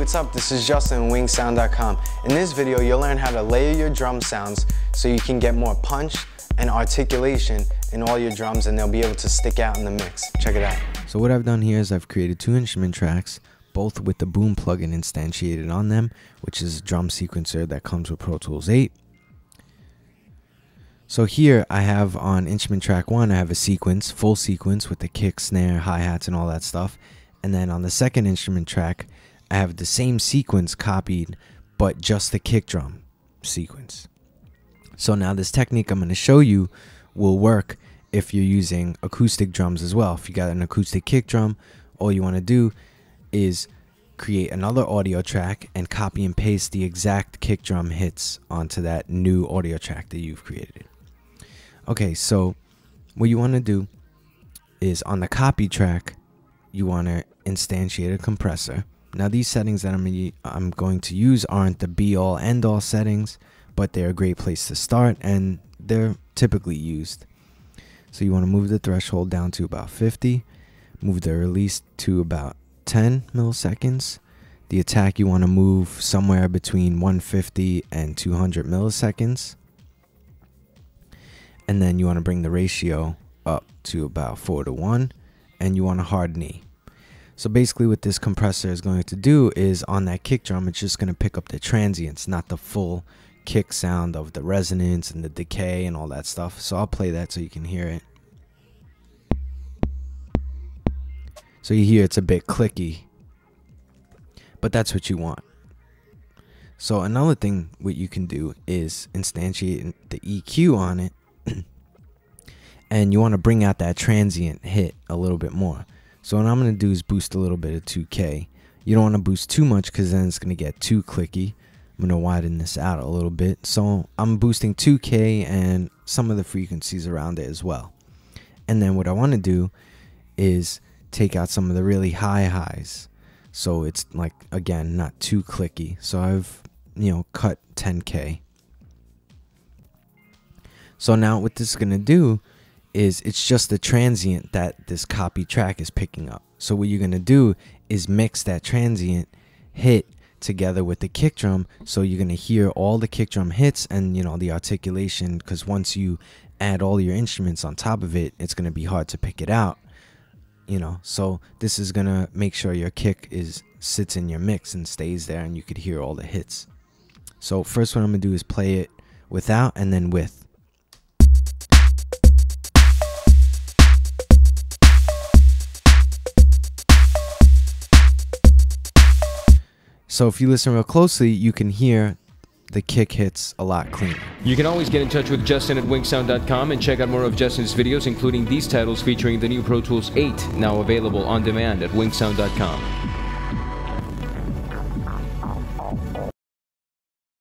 what's up? This is Justin winksound.com. In this video, you'll learn how to layer your drum sounds so you can get more punch and articulation in all your drums and they'll be able to stick out in the mix. Check it out. So what I've done here is I've created two instrument tracks, both with the Boom plugin instantiated on them, which is a drum sequencer that comes with Pro Tools 8. So here I have on instrument track one, I have a sequence, full sequence with the kick, snare, hi-hats, and all that stuff. And then on the second instrument track, I have the same sequence copied, but just the kick drum sequence. So now this technique I'm going to show you will work if you're using acoustic drums as well. If you got an acoustic kick drum, all you want to do is create another audio track and copy and paste the exact kick drum hits onto that new audio track that you've created. Okay, so what you want to do is on the copy track, you want to instantiate a compressor. Now these settings that I'm, I'm going to use aren't the be all end all settings, but they're a great place to start and they're typically used. So you want to move the threshold down to about 50, move the release to about 10 milliseconds. The attack you want to move somewhere between 150 and 200 milliseconds and then you want to bring the ratio up to about 4 to 1 and you want a hard knee so basically what this compressor is going to do is on that kick drum it's just going to pick up the transients not the full kick sound of the resonance and the decay and all that stuff. So I'll play that so you can hear it. So you hear it's a bit clicky but that's what you want. So another thing what you can do is instantiate the EQ on it and you want to bring out that transient hit a little bit more. So what I'm going to do is boost a little bit of 2K. You don't want to boost too much because then it's going to get too clicky. I'm going to widen this out a little bit. So I'm boosting 2K and some of the frequencies around it as well. And then what I want to do is take out some of the really high highs. So it's like, again, not too clicky. So I've, you know, cut 10K. So now what this is going to do is it's just the transient that this copy track is picking up. So what you're going to do is mix that transient hit together with the kick drum. So you're going to hear all the kick drum hits and you know the articulation because once you add all your instruments on top of it it's going to be hard to pick it out you know? So this is going to make sure your kick is sits in your mix and stays there and you could hear all the hits. So first what i'm going to do is play it without and then with So if you listen real closely, you can hear the kick hits a lot cleaner. You can always get in touch with Justin at winksound.com and check out more of Justin's videos, including these titles featuring the new Pro Tools 8, now available on demand at winksound.com.